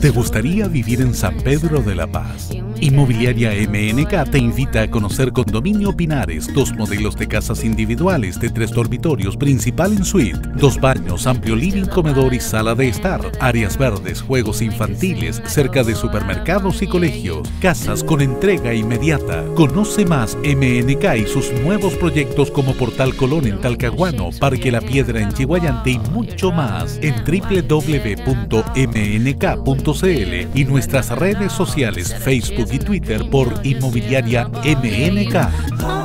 ¿Te gustaría vivir en San Pedro de la Paz? Inmobiliaria MNK te invita a conocer Condominio Pinares, dos modelos de casas individuales de tres dormitorios, principal en suite, dos baños, amplio living, comedor y sala de estar, áreas verdes, juegos infantiles, cerca de supermercados y colegios, casas con entrega inmediata. Conoce más MNK y sus nuevos proyectos como Portal Colón en Talcahuano, Parque La Piedra en Chihuayante y mucho más en www.mnk.cl y nuestras redes sociales Facebook y Twitter por Inmobiliaria MNK.